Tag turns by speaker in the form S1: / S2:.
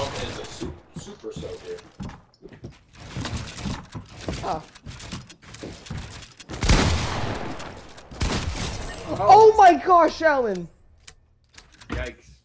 S1: pump is a super, super soldier.
S2: Oh. Ah. oh. oh. my gosh, Alan! Yikes.